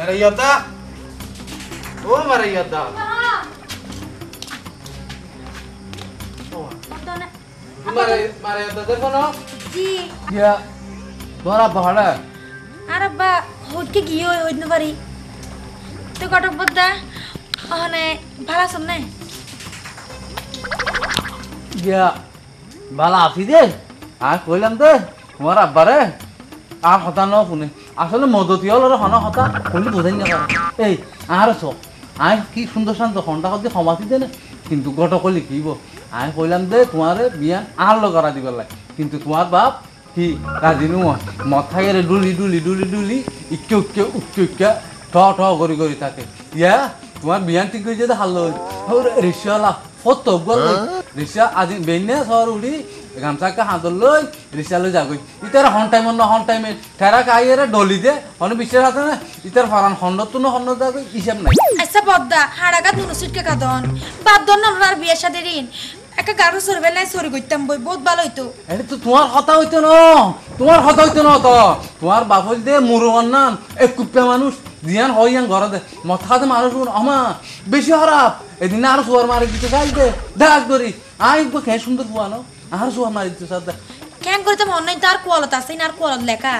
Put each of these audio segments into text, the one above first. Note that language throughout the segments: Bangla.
Marayata! Oh, Marayata! Maray Marayata দেখো না জি ইয়া তোমার আব্বা হাড়া আর আব্বা হইকে গিয়ে হইতে পারি তো কটক বদ্দা ওখানে ভাড়া সব নাই ইয়া বালা আছি দে আর কইলাম দে তোমার আব্বারে আর হতা ন শুনে আসলে মদতি হল হন হতা কইলে বোঝাই না এই আর চ আই, কি সুন্দর শান্ত ঘণ্টা হতে সমাধি দে কিন্তু গট কলি কিব আই কইলাম দে তোমারে বিয়ান আর লগরা দিব লাগে কিন্তু তোমার বাপ কি রাজি নোয়া মথাইরে ডুলি ডুলি ডুলি ডুলি ইকে উকে উকে উকে ঠ ঠ করি করি থাকে। ইয়া তোমার বিয়ান ঠিক হয়ে যেতে হাল রিক্সাওয়ালা কত গল রিক্সা আজি বেনে সর উড়ি গামছাকে হাতত লৈ রিক্সা লৈ যাগৈ। ইতার হন টাইমত ন হন টাইমে ঠেরা কাইয়েরে ডলি দে হন বিশ্বাস আছে না? ইতার ফারান খণ্ডতো ন খণ্ড যাগৈ হিসাব নাই। আচ্ছা বদ্দা হাড়াগাত নুনুসিটকে কাদন বাদ দন? আমরা আর বিয়ের ঋণ একটা গাড়ো সরবে নাই সরি করতাম বই বহুত ভালো হইতো। এটা তো তোমার কথা হইতো ন তোমার কথা হইতো ন তো। তোমার বাপল দে মুরুয়ান নাম এক কুপ্পা মানুষ জিয়ান হয় ইয়ান ঘরে দে মথাতে মানুষ আমা বেশি খারাপ এদিন আর সুয়ার মারি দিতে চাই দে দেখ ধরি আই কে সুন্দর ফুয়া ন? আর সুয়ার মারি দিতে চাই দে কেন করতে মন নাই তার কোয়ালত আছে ইনার কোয়ালত লেখা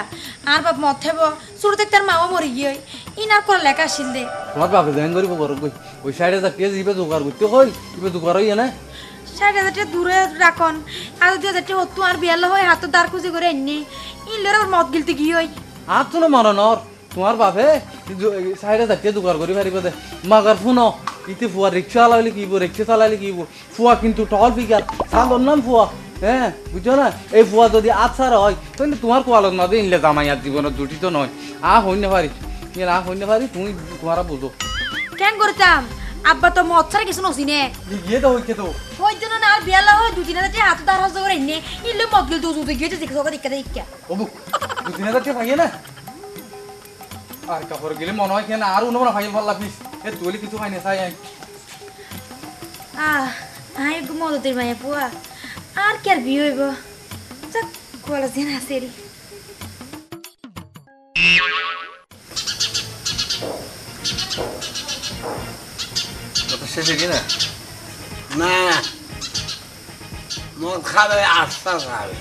আর বাপ মত থেব ছোট থেকে তার মাও মরি গিয়ে ইনার কোয়াল লেখা আসিল দে তোমার বাপে দেন করিব ঘর গই ওই সাইডে যাটিয়ে যাবে জোগাড় করতে কই ইবে জোগাড় হইয়া না ষাট হাজারটা দূরে রাখন আর দুই হাজারটা হতো আর বিয়াল হয় হাতে দাঁড় খুঁজে করে এনে ইলের মত গিলতে গিয়ে হয় আর তো না মরণর তোমার বাপে সাইডে যাটিয়ে জোগাড় করি পারিব দে মাগার ফোন ইতি ফুয়া রিক্সা চালাইলে কিব রিক্সা চালাইলে কি ফুয়া কিন্তু টল ফিগার সান্দর নাম ফুয়া। হ্যাঁ বুঝছ না? এই ফুয়া যদি আচ্ছার হয় তাহলে তোমার কোয়ালত না ইনলে জামাইয়ার জীবনের জুটি তো নয়। আ হইনে পারি। আ হইনে পারি তুমি তোমারা বুঝো। কেন করতাম? আব্বা তো মদ ছাড়া কিছু নসি নে। গিয়ে তো হইছে তো। ওই জন্য না আর বিয়াল হয় দুই তিন হাজারটা হাতে দাঁড় হজ করে এনে ইলে মদ গিলতে উজুতে গিয়ে দেখে সবাই দেখা দেখা। অবু দু তিন হাজার টাকা পাইয়ে না? আর কাপড় গেলে মনে হয় কেন আর উনো ভাই ভালো লাগিস এ তুলি কিছু খাই না চাই আহ আই মদতের পুয়া আর কি আর বিয়ে হইব? যাক আছে রে শেষে কি না? না। মদ খাবে আস্থা খাবে।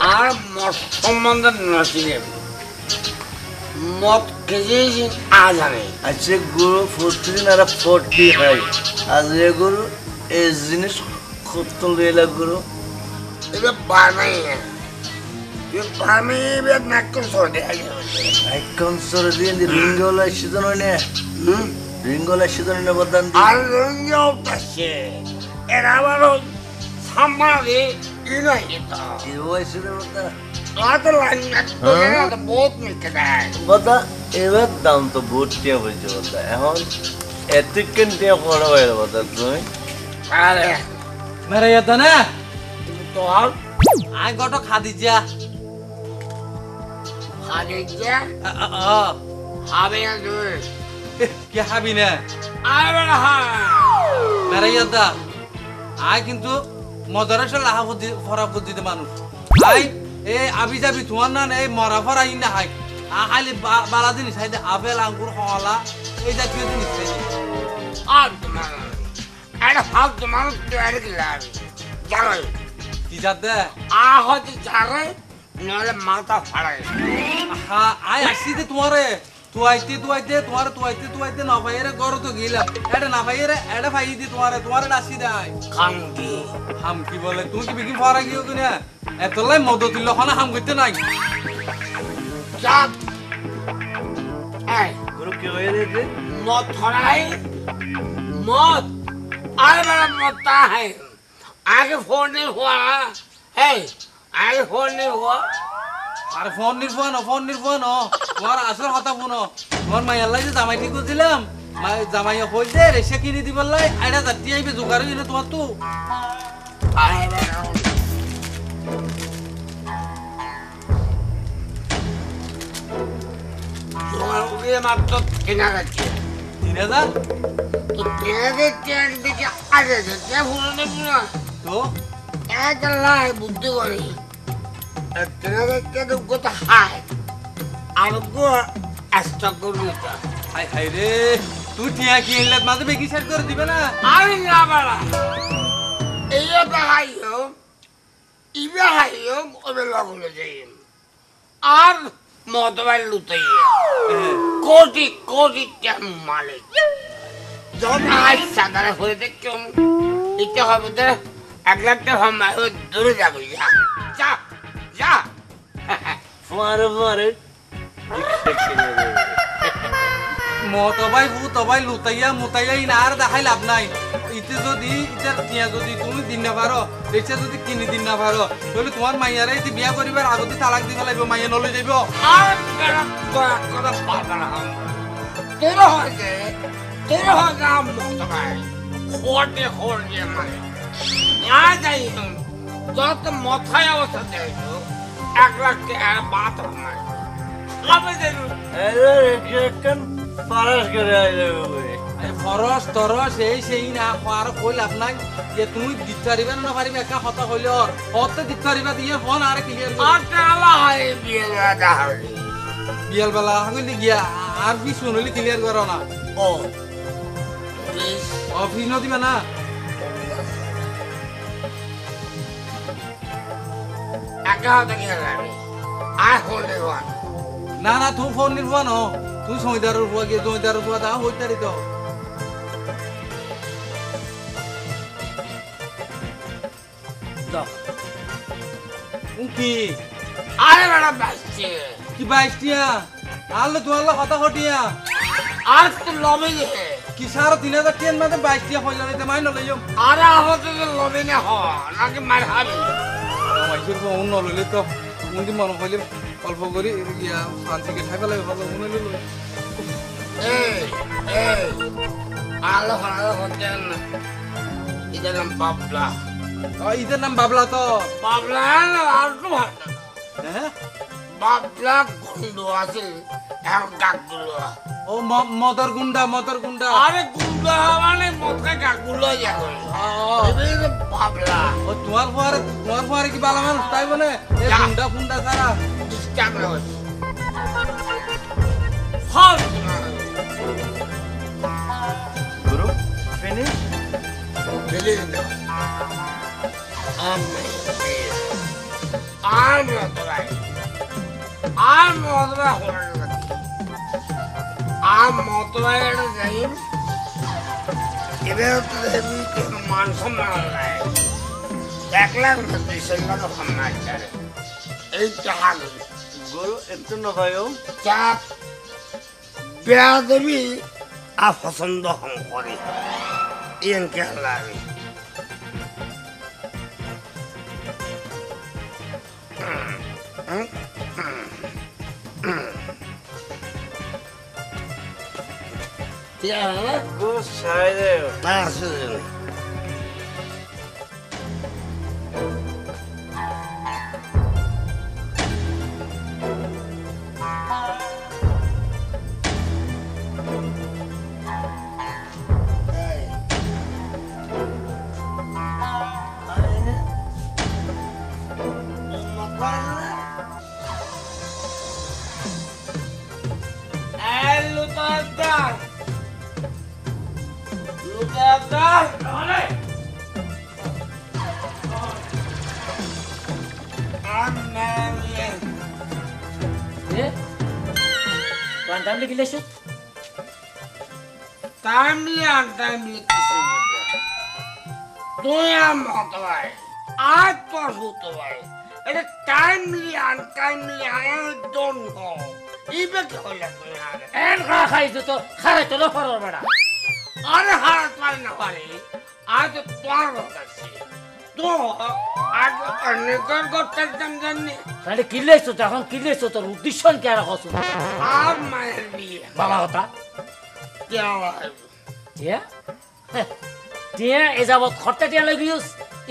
আর মদ সম্বন্ধে নচিনে মদ খেয়েছি আজ আমি। আজকে গুরু ফোরটি আর ফোরটি হয়। আজ এ গুরু এই জিনিস কত লেলা গুরু। এবার বানাই বানাই এবার নাক সরে এখন সরে দিয়ে রিঙ্গলা সিজন হয় না। হুম? রিঙ্গলা সিজন না এবার দাম তো বদা এখন হয়ে বদা তুমি আরে। মেরে ইয়াদ না তো আই গট খাদি যা খালি যে আ না তুই কে হাবি না আরে মেরে ইয়াদ আই কিন্তু মজার লাহা বুদ্ধিতে মানুষ আই এ আবি যাবি তোমার না এই মরা ফরা ই না হাই আ খালি বালা জিনিস খাইতে আপেল আঙ্গুর হলা এই জাতীয় জিনিস খাই আর একটা ফালতু মানুষ তৈরি করলাম জানো কি যাতে আ হতে জানে নাহলে মাথা ফাড়াই হা আই আসছি তোমারে। তুয়াইতে তুয়াইতে তোমার তুয়াইতে তুয়াইতে না ভাইয়েরে গর তো গেলাম এটা না ভাইয়েরে এটা ভাই দি তোমারে তোমারে আসছি দে আই খান কি হাম কি বলে তুমি কি বিকি ফরা গিয়ে কিনা এতলাই মদ তুললো খানা হাম করতে নাই চাপ এই গুরু কি হয়ে রেখে मौत थोड़ा है मौत अरे मेरा मरता है आगे फोन नहीं हुआ है आगे फोन नहीं हुआ আর ফোন নির্ফোন ফোন নির্ফোন তোমার আসর কথা ফোন তোমার আল্লাহ যে জামাই ঠিক দিলাম জামাই হই যে রেসে কিনে দিব লাই আইডা জাতি আইবে জোগাড় হইলে তোমার তো। তো বুদ্ধি হাজার টাকা হাই আর গো একটা হাই হাই তুই কি এলে মাঝে বেগি করে দিবে না আমি না বাড়া এই হাইও ইবে ওবে লগলে যাই আর মদবাই লুতাই কোটি কোটি মালিক যখন আজ সাদারে হয়ে দেখুন ইতে হবে এক লাখ টাকা দূরে যাবে যা যা। যা ফুয়ারে ফুয়ারে মতবাই ভূ তবাই লুতাইয়া মুতাইয়া ইন আর দেখাই লাভ নাই। ইতে যদি ইটার টিয়া যদি তুমি দিন না পারো রেচা যদি কিনি দিন না পারো তাহলে তোমার মাইয়ারে ইতি বিয়া করিবার আগতে তালাক দিব লাগবে মাইয়া নলে যাইব। আর দয়া পারবে না। তোর তোর মতবাই। মানে না যাই যত মাথায় অবস্থা দেখো এক লাখ বাত করে আইলে বলে এই খরচ সেই না আর কই লাভ নাই। যে তুমি দিতে পারিবে না পারিবে একা হতা হইলে ওর। হতে দিতে পারিবা দিয়ে ফোন আর ক্লিয়ার হয় বিয়াল বেলা হইলে গিয়া আর কি শুনলি ক্লিয়ার করো না। ও। অফিস দিবে না আর হলে ওয়ান না না তুই ফোন নিব ন তুই সমিদার উপর গিয়ে জমিদার উপর দা হইতারি তো কি? আরে বেড়া বাঁচছে কি বাইশটিয়া আলো তোমার কথা হটিয়া আর তো লবে যে কি সারা তিন হাজার টেন মাঝে বাইশটিয়া হয়ে যাবে মাই নলে যাম আরে আহতে লবে না হ? নাকি মার হাবি? মাইসের ফোন নললে তো মুদি মনে হইলে অল্প করে ইয়া শান্তিকে থাকা লাগে ভালো মনে হইল এই এই আলো আলো হতে না। নাম বাবলা ইদের নাম বাবলা তো। বাবলা আর তো হ্যাঁ বাবলা গুন্ডু আছে এখন কাকগুলো ও মদর গুন্ডা মদর গুন্ডা আরে মানে ও, এবারে তো বাবলা ও তোমার ফুয়ারে তোমার ফুয়ারে কি বালা মানুষ তাই বলে? এ গুন্ডা ফুন্ডা সারা ডিস্টার্ব হচ্ছে হল গুরু finish Believe me. I'm I'm not right. I'm not right. I'm not right. জানিম এবার তো দেখবি তোর মান সম্মান নাই। দেখলাম না তুই সেগুলো সম্মান চারে এই টাকা গুরু একটু নভাইও চাপ বেয়া দেবী আর পছন্দ হম করে। ইয়েন কে লাগে ঠিক আছে না গুরু সারাই দেও না আসলে Lutar! টাইমলি এসো Timely and timely। তুই আমার হতে পারে আর তোর হতে পারে এটা timely untimely I don't know ইবে কি হইলে তুই আরে এন খা খাইছো তো খারে তো না পারো বেড়া আরে হারাত পারে না পারে আজ তো তোর বলতেছি তো আজ অনেকের করতে একদম জানি। তাহলে কিলে এসো তখন কিলে এসো তোর উদ্দেশ্য কি আর হসু আর মায়ের বিয়ে। বাবা কথা। কেওয়া টিয়া? টিয়া এ যাবত খরচা টিয়া লাগিস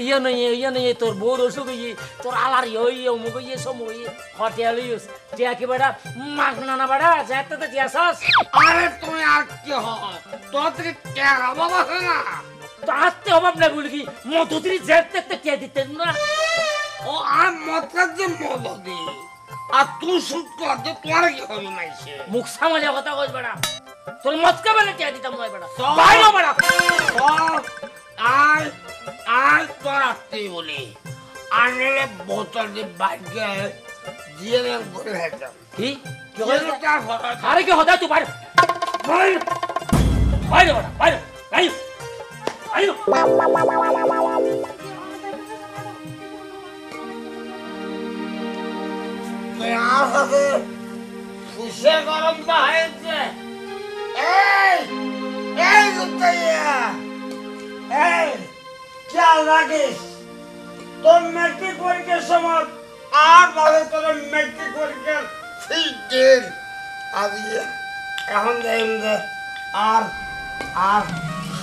ইয়ে নই ইয়ে নই তোর বউর অসুখ ইয়ে তোর আলার ইয়ে ইয়ে অমুক ইয়ে সমুক ইয়ে খরচা লইস টিয়া কি বেড়া মাখ না না বেড়া যাতে তো টিয়া সাস। আরে তুমি আর কি হ তোর থেকে টেকা বাবা না? তো আত্মে অভাব না বলি কি মধুতিরি যেতে তো টিয়া দিতেন না? ও আর মতলব যে মদদি আর তুই সুদ করতে তোমার কি হবে মাইছে? মুখ সামালে কথা কইস বেড়া। তোর মতকে বেলে টিয়া দিতাম নয় বেড়া? তো- বাইরে বেড়া। আর আর তোর আত্মীয় বলি। আনলে বোতল দিয়ে বাইকে দিয়ে করে হেঁটাম কি? কি ঘর। আরে কি হদা তুই বাইরে। বাইরে। বাইরে বেড়া বাইরে। বাইরে বাইরে তুই আমার সাথে ফুসে গরম তো হয়েছে এই এই লুতাইয়া এই খেয়াল রাখিস তোর মেট্রিক পরীক্ষার সময় আর ভাবে তোর মেট্রিক পরীক্ষার ফিস দিন আদি এখন দেখুন যে আর আর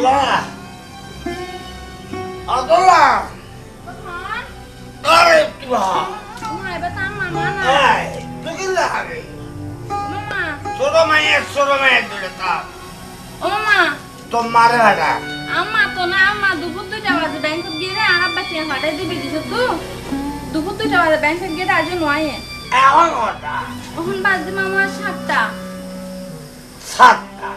দোলা আদোলা আরে তোর মারে ভাড়া আম্মা তো না আম্মা দুপুর দুইটা বাজে ব্যাংকত গিয়ে আর আব্বা টিয়া ফাটাই দিবি দিছ তো দুপুর দুইটা বাজে ব্যাংকত গিয়ে আজ নয় এখন কটা? এখন বাজে মামা সাতটা। সাতটা।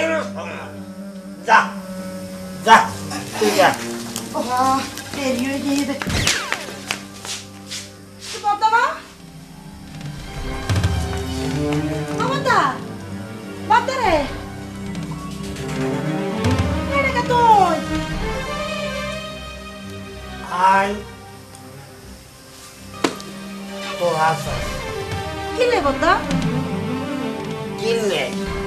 হ্যাঁ আর তোর মারতে আইন সময় যা যা তুই যা বাবা বাবা বাবা রে এটা কা তুই আই তোর হাসা কি লে বাবা কিনলে আসতে গেলে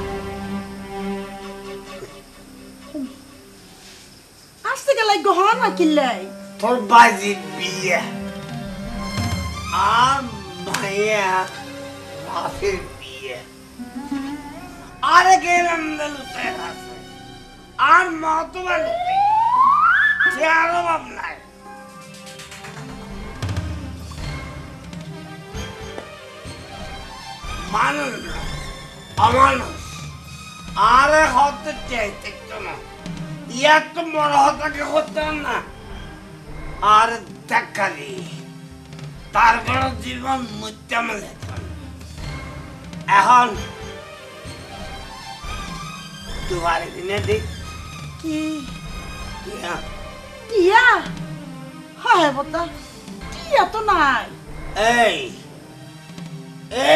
গহনা কিনলাই তোর বাজি বিয়ে আর ভাইয়া বাসের বিয়ে আরে গেলাম লুতে আছে আর মহতবা লুতে সে আরও ভাব নাই মানুষ অমানুষ আরে হতে চাইতে না ইয়ার তো বড় হতাকে করতাম না। আর দেখালি তারপর জীবন মুত্যাম এখন দুবার দিনে দিক কি? ইয়া, টিয়া হ্যাঁ বাবা টিয়া তো নাই। এই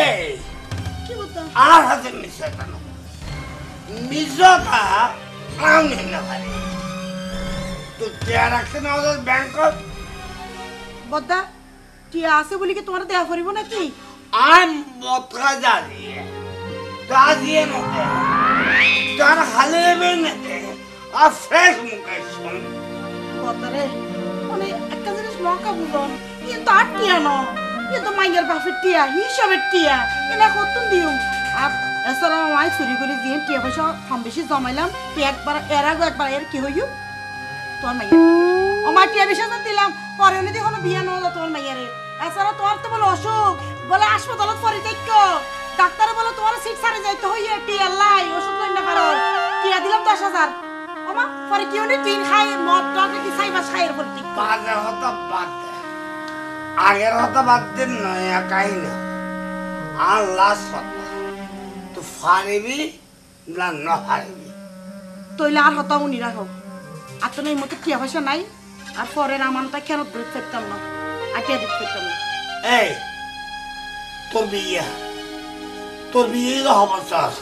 এই। কি বাবা আর হাতে মিশে কেন মিশটা আমি না পারি। তো চেয়ার রাখছে না ওদের ব্যাংকত বদ্দা টিয়া আছে বলি কি তোমার দেয়া করিব নাকি? I'm vodka জ্বালিয়ে তা দিয়ে নতে তার হালে নেবে নেতে আর ফ্রেশ মুখে শুন। বদ্দারে মানে একটা জিনিস মকা বুঝন ইয়ে তো আর টিয়া ন। ইয়ে তো মাইয়ের বাপের টিয়া হিসাবের টিয়া এনা কতন দিও? আর এছাড়া মাই চুরি দিয়ে টিয়া পয়সা কম বেশি জমাইলাম। একবার এর আগে একবার এর কি হইও তোর মাইয়া। আমার টিয়া যেন দিলাম, পরে উনি কোনো বিয়া নয় তোর মাইয়ারে। এছাড়া তোর তো বলে অসুখ। বলে হাসপাতালত পরে ডাক্তারে বলে তোমার সিট সারে যাইতে হইয়ে টিয়া লাই, ওষুধ লই পারো। টিয়া দিলাম দশ হাজার। ও মামা পরে কি হলে টিন খাই, মদ টদ কি সাইবা খাইয়ের পর ঠিক বাজে হতা বাদ আগের হতা বাদ দে নয়া কাহিনী। আর লাস্ট ফারিবি না না ফারিবি তইলে আর হতা উনি রাখো আর তো মতো পয়সা নাই। আর পরের আমানটা কেন দুধ ফেরতাম না? আর টিয়া দুধ ফেরতাম না? এই তোর বিয়ে। তোর বিয়ে তো হবার চাস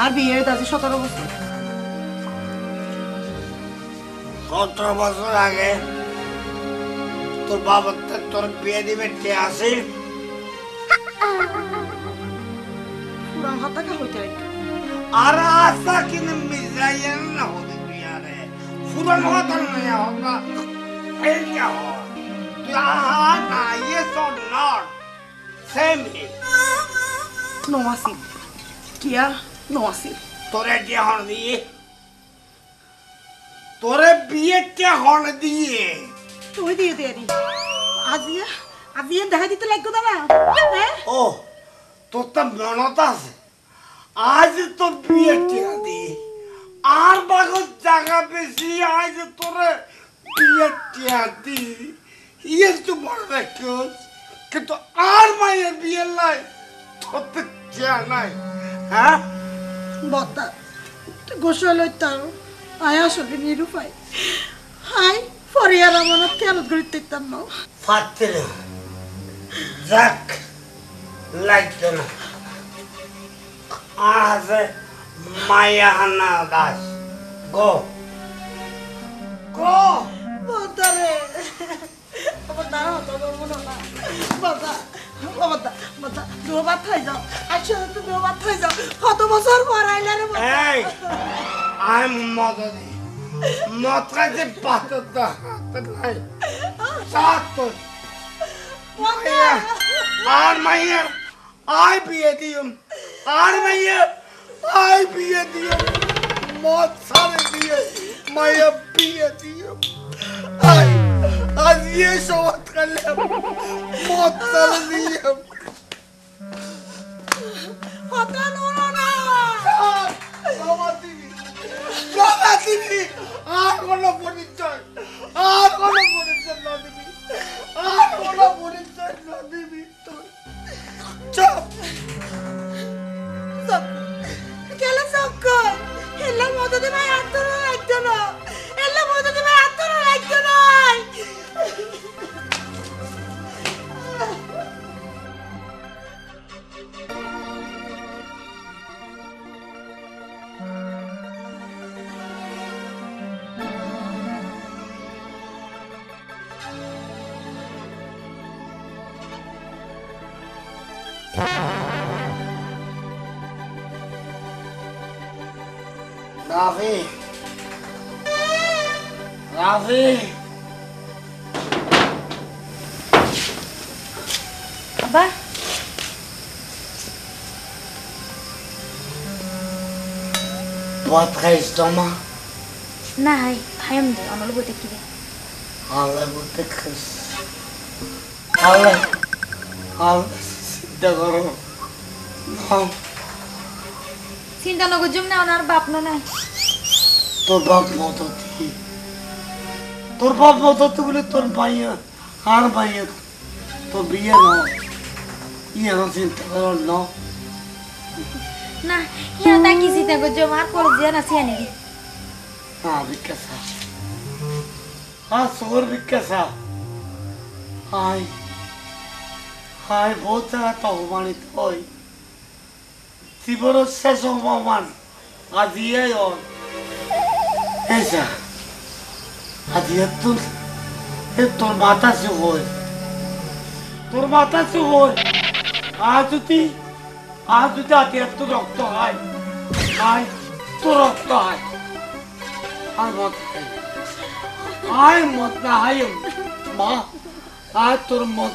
আর বিয়ের দাদি সতেরো বছর। সতেরো বছর আগে তোর বাবা তো তোর বিয়ে দিবে কে আসে buradan hatta kahoytayım. Arasakinin mizrayenine oldu dünyada. Furan hatanına ya hoka. El ya hoka. Daha na yes or not. Same here. No asil. Kia no asil. তোরে কে হন দিয়ে তোরে বিয়ে কে হন দিয়ে তুই দিয়ে দিয়ে আজি আজিয়ে দেখা দিতে লাগতো না ও তোর তো মনত আছে? আজ তোর বিয়ে টিয়া দি। আর বাগর জায়গা বেশি আজ তোরে বিয়ে টিয়া দি। ইয়ে তো বড় রাখিস কিন্তু আর মায়ের বিয়ে লাই তোর তো টিয়া নাই। হ্যাঁ? বতা তুই গোসল তার আয় আসলে নিরুপায়। হাই পরে আর আমার গড়িতে দিতাম না। ফাটতে যাক। লাগতো না আজ মায়া হান্না দাস গো গো বতা রে আমার দ্বারা মনে না বতা বতা বতা দুও ভাত খাই যাও একসাথে তো ভাত খাই যাও কত বছর পর আইলা রে। এই আই মদ দি মদ খাইতে পাতো তো হাত নাই সাত মাইয়া আর মাইয়া আই বিয়ে দিম আর মাইয়া আই বিয়ে দিম মদ সারে দিয়ে মাইয়া বিয়ে দিম আই আজ ये সবাত করলাম মদ সারে দিম হতা নুনো না বাবা দিবি বাবা দিবি আর কোনো পরিচয় আর কোনো পরিচয় না দিবি আর কোনো পরিচয় না ভিতর চপ চুপ কেলা সক্কর হেলা মদত ভাই আত্মর লাগতো না রাফি রাফি আব্বা ভাত খাইস তোমা না হাই খাইম দে অনল বইতে কি রে আল্লাহ বলতে খাইস আল্লাহ আল্লাহ চিন্তা করো নাও, চিন্তা নগর জম না ওনার বাপ না নাই তোর বাপ মতো দি তোর বাপ মতো তুই বলে তোর ভাইয়া আর ভাইয়া তোর বিয়ে ন ইয়ে না চিন্তা করো ন না ইয়া তা কি চিন্তা করছ আর পরে দিয়া না সিয়া নাকি হ্যাঁ বিকাশা হ্যাঁ সোর বিকাশা হাই হাই বহুত অপমানিত হই জীবনের শেষ অপমান। আজ ইয়ে ওর। এসা আজ ইয়ে তোর মাথা সে হই তোর মাথা সে হই আজ যদি আজ যদি আজ এত রক্ত হয় আয় তোর রক্ত হয়। আর মত আয় মত না হাই মা আয় তোর মত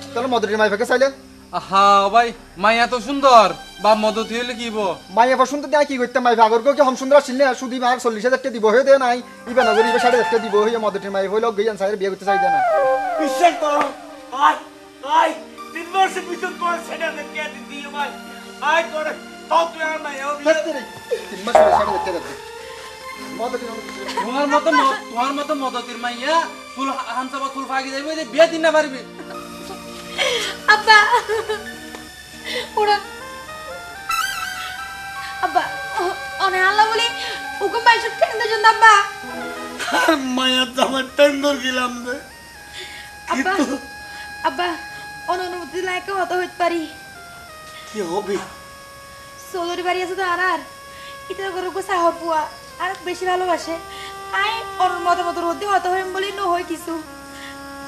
তোর মদটি মাইফেকে চাইলে। আহা ভাই মাইয়া তো সুন্দর। বাপ মদত হইলে কি হইব? মাই এবার শুনতে দেয় কি করতে? মাইফে আগর কি? হম সুন্দর না? সুদি মার চল্লিশ হাজার টাকা দিব হয়ে দে নাই। ইবে নগর ইবে সাড়ে হাজার দিব হয়ে মদটি মাইফ হইল গইয়ান সাইরে বিয়ে করতে চাই না। বিশ্বাস করো। আয় আয় তিন মাসের ভিতর তোর সেটা দেখে দিদি ভাই। আয় তোর তাও তুই আর নাই তিন মাস সাড়ে হাজার টাকা তোমার মতো তোমার মতো মদতির মাইয়া ফুল হামসাবা ফুল ফাগি যাইব বিয়ে দিন না পারবি। আব্বা ওরা আব্বা ও- অনে আল্লাহ বলি হুকুম বাইশ কেন জন্য আব্বা। মায়া তো আমার টেন্ডর গেলাম রে। আব্বা আব্বা অন অনুমতি লায়ক হত হইতে পারি। কি হবে? চৌধুরী বাড়ি আছে তো আর আর। ইতার করে গো সাহর আর বেশি ভালোবাসে। আই অন মতামত রোদি হত হইম বলি ন হয় কিছু।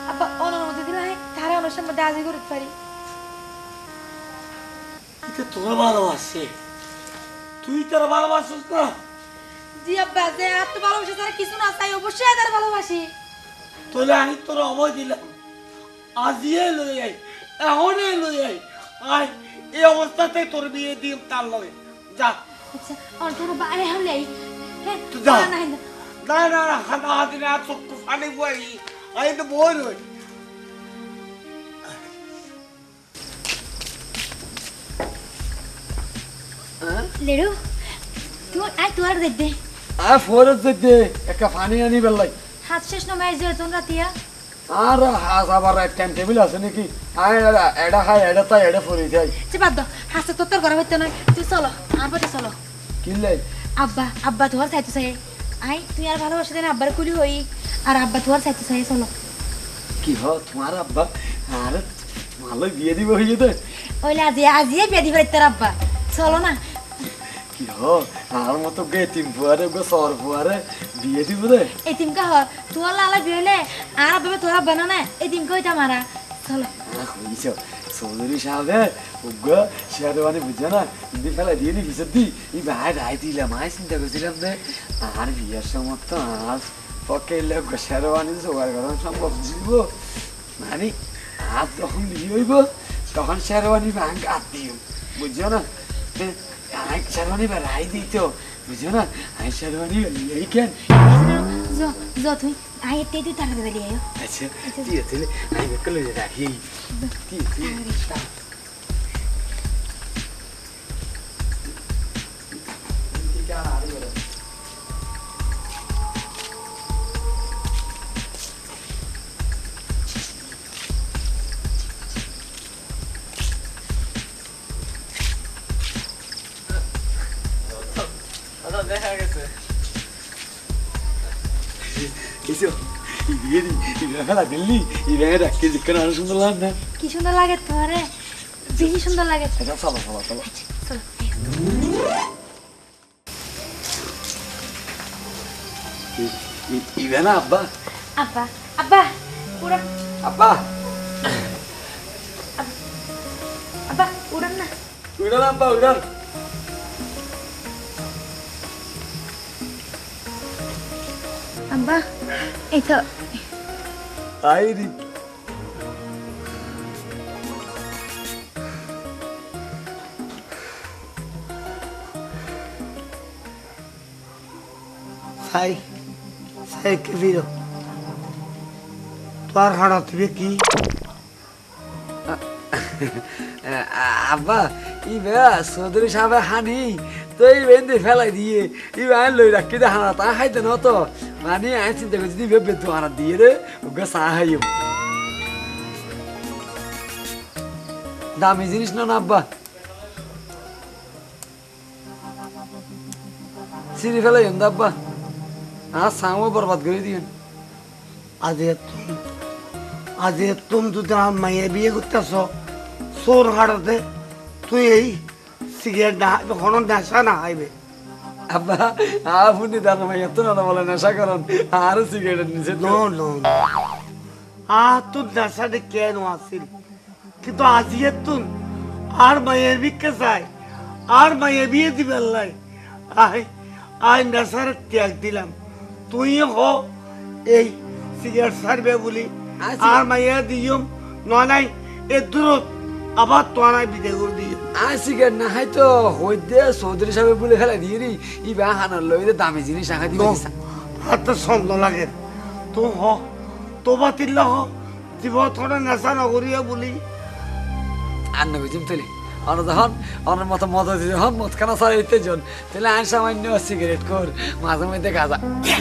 আব্বা অন অনুমতি দিলে তারা অনুষ্ঠান মধ্যে আজই করতে পারি এটা তোর ভালোবাসে তুই তোর ভালোবাসিস না জি আব্বা যে আর তো ভালোবাসে তারা কিছু না চাই অবশ্যই তার ভালোবাসি তাহলে আমি তোর অভয় দিলাম আজিয়ে লই আই এখনই লই আই আয় এই অবস্থাতে তোর বিয়ে দিম তার লগে যা আচ্ছা অন্তর বাইরে হলে হ্যাঁ তুই যা। না, না, না। না না না হাতা হাতি না চক্ষু লেডু তুই আই তোর আর একটা পানি আনি বেলাই হাত শেষ আর হাস আবার টাইম টেবিল আছে নাকি আয় এডা খাই এডা তাই এডা ফরি যাই যে বাদ দাও হাসতে তোর তোর ঘরে হইতে নয় তুই চলো আর পথে চলো কিনলে আব্বা আব্বা তোমার চাইতে চাই আই তুই আর ভালোবাসা দেন আব্বার কুলি হই আর আব্বা তোমার চাইতে চাই চলো কি হ তোমার আব্বা? আরে ভালো বিয়ে দিব হয়ে যেতে ওইলে আজি আজিয়ে বিয়ে দিবার তোর আব্বা। চলো না। কি হ আর মতো গে তিন ফুয়ারে গো সর ফুয়ারে বিয়ে দিব রে এই তিমকা হ তোমার লালা বিয়ে হইলে আর আব্বা তোর আব্বা না না এই তিমকা হইতা মারা। চলো। হইছ চৌধুরী সাহেবে উগ্র শেরওয়ানি বুঝছে না ইন্দি ফেলা দিয়ে নি ভিতর দি এই ভাই রায় দিলাম আয় চিন্তা করছিলাম যে আর বিয়ের সময় তো আর এলে শেরওয়ানি জোগাড় করানো সম্ভব দিব মানে আর যখন বিয়ে হইব তখন শেরওয়ানি ভাঙ আর দিও বুঝছ না? আমি শেরওয়ানি বা রায় দিত বুঝছ না? আমি শেরওয়ানি এই কেন? তুই আই এতে তুই দেবে লিয়ে আচ্ছা দিয়ে তাহলে আমি বেকার লইয়া রাখি। দিয়ে দিয়ে কিছু ইয়ে ইয়ে দিল্লি ইয়ে রাখতে জিজ্ঞাসা আরও সুন্দর লাগে না। কি সুন্দর লাগে তোমারে? বেশি সুন্দর লাগে। এটা চলো চলো চলো। চলো ইবে আব্বা? আব্বা আব্বা উড়ান। আব্বা আব্বা উড়ান না। উড়ান আব্বা উড়ান। আব্বা এই তো আই রে সাই সাই কে বিরো তোর হাড়ত কি আব্বা ইবে চৌধুরী সাহেব হানি তো এই বেন্দে ফেলাই দিয়ে ইবে আইন লই রাখি দে হানা তা খাইতে ন তো। মানে আইন চিন্তা করছি দিবে বেতু হানা দিয়ে রে ওকে চা খাইও। দামি জিনিস না আব্বা? সিঁড়ি ফেলাই দা আব্বা। আর সামও বরবাদ করে দিয়েন। আজ আজ তুমি তোমার মাইয়ে বিয়ে করতেছ সোর হাড়তে, তুই এই সিগারেট না কখনো নেশা না খাইবে। আব্বা আপনি দান ভাই এত না বলে নেশা করেন আর সিগারেট নিচে নো নো আ তোর নেশাটা কেন আসিল কিন্তু আজিয়ে তুন আর মাইয়ের বিকে চাই আর মাইয়ে বিয়ে দিবে লাই। আই আই নেশার ত্যাগ দিলাম। তুই হ এই সিগারেট ছাড়বে বলি। আর মাইয়া দিয়ম নয় নাই এ দূরত আবার তোয়ানায় বিদায় করে দিও আর সিগারেট না খাই তো হই দে চৌধুরী সাহেব বলে খেলা দিয়ে রি। ইবা হানার লই দে দামি জিনিস আঁকা দিবে হাতে ছন্দ লাগে। তো হ তো বাতিল হ। জীব থোড়া নেশা নগরিয়া বলি। আর না বুঝিম তুলি। অন যখন অনের মতো মদ দিতে হন মদ খানা সারাইতে জন। তাহলে আন সামান্য সিগারেট কর মাঝে মধ্যে গাজা।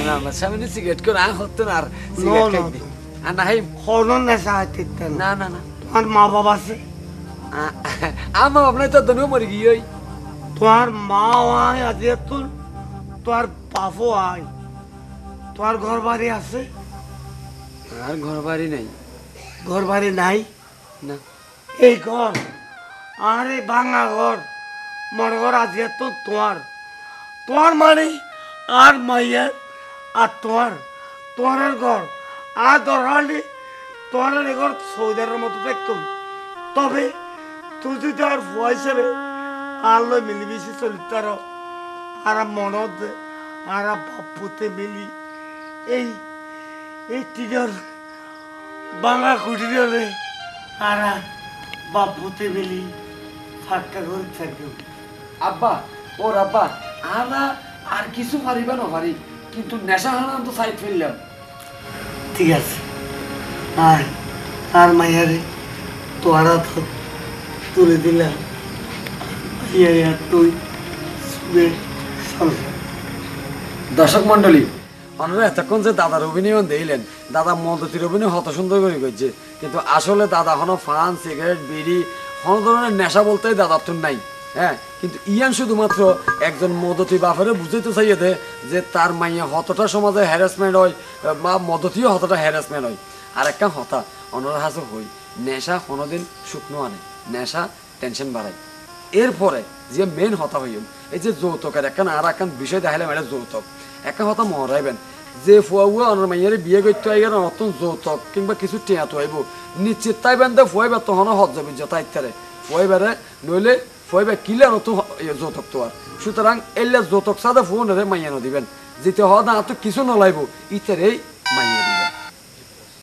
না না সামান্য সিগারেট কর আন হতো না আর সিগারেট No, খাই no. দি আর না হাই হন নেশা না না না। তোমার মা বাবা আছে? আ- আমার আপনার তো দনু মরে গিয়ে তোমার মা আয় আজ তোর তোমার বাপও আয় তোমার ঘর বাড়ি আছে আর ঘর বাড়ি নাই ঘর বাড়ি নাই না এই ঘর আর ভাঙা ঘর মর ঘর আজ তো তোমার তোমার মানে আর মাইয়ের আর তোমার তোমার ঘর আর দরকার নেই এই ঘর সৌদারের মতো দেখতাম তবে তুই যদি আর ভুয়া হিসেবে আর লই মিলিমিশি চলিতার আর মনত আর বাপুতে মিলি এই এই টিকার বাংলা কুটিরে আর বাপুতে মিলি ফাঁকা করে থাকবে। আব্বা ওর আব্বা আমরা আর কিছু পারিবা না পারি কিন্তু নেশা হানা তো সাইড ফেললাম। ঠিক আছে। আর আর মাইয়ারে তোরা তো তুলে দিলাম। তুই দর্শক মন্ডলী ওনারা এতক্ষণ যে দাদার অভিনয় দিলেন দাদা মদতির অভিনয় হত সুন্দর করে করছে কিন্তু আসলে দাদা হনো ফান সিগারেট বিড়ি কোনো ধরনের নেশা বলতে দাদার তো নাই হ্যাঁ? কিন্তু ইয়ান শুধুমাত্র একজন মদতি বাপেরে বুঝাইতে চাইয়ে দে যে তার মাইয়া হতটা সমাজে হ্যারাসমেন্ট হয় বা মদতিও হতটা হ্যারাসমেন্ট হয়। আর একটা হতা অনর হাসে হই নেশা কোনোদিন শুকনো আনে। নেশা টেনশন বাড়ায় এরপরে যে মেন হতা হইম এই যে যৌতুকের একখান আর একখান বিষয় দেখাইলাম, এটা যৌতুক। একটা হতা মহরাইবেন যে ফুয়া অনার মাইয়ারে বিয়ে করতে আইগের নতুন যৌতুক কিংবা কিছু টিয়া তো আইব। নিশ্চিত তাইবেন দে ফুয়াইবার তখন হজ বিজতা ইত্যাদি ফুয়াইবারে নইলে ফুয়াইবার কিলে নতুন যৌতুক তো আর। সুতরাং এলে যৌতুক সাদা ফোন রে মাইয়া দিবেন। যেতে হওয়া না তো কিছু নলাইব ইত্যাদি মাইয়া